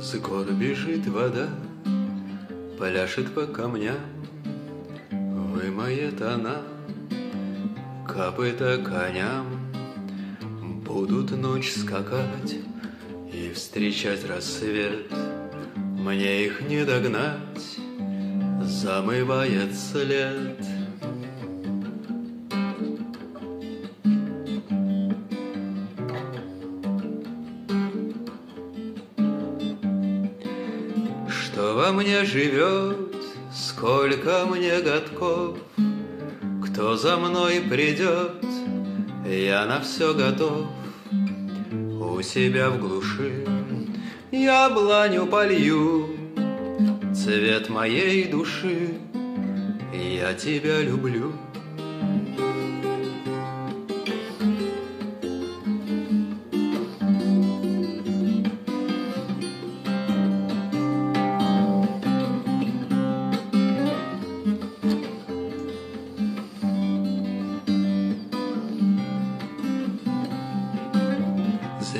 С гор бежит вода, пляшет по камням, Вымоет она копыта коням. Будут ночь скакать и встречать рассвет, Мне их не догнать, замывает след. Что во мне живет, сколько мне годков, Кто за мной придет, я на все готов. У себя в глуши яблоню полью, Цвет моей души, я тебя люблю.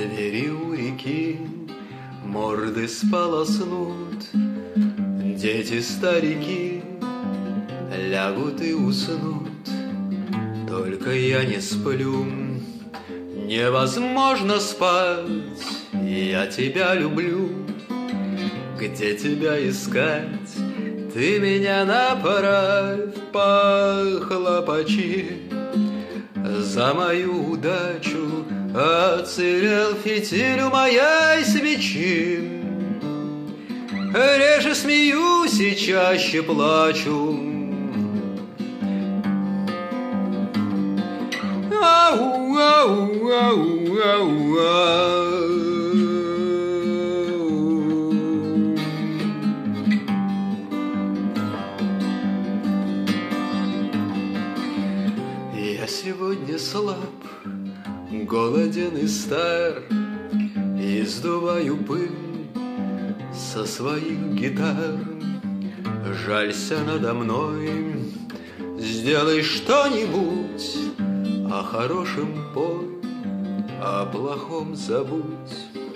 Звери у реки морды сполоснут, Дети старики лягут и уснут. Только я не сплю, невозможно спать, Я тебя люблю, где тебя искать? Ты меня направь, похлопочи За мою удачу Оцерел фитиль у моей свечи. Реже смеюсь и чаще плачу. Ау, ау, ау, ау, ау. Сегодня слаб, голоден и стар, И сдуваю пыль со своих гитар. Жалься надо мной, сделай что-нибудь, О хорошем пой, о плохом забудь.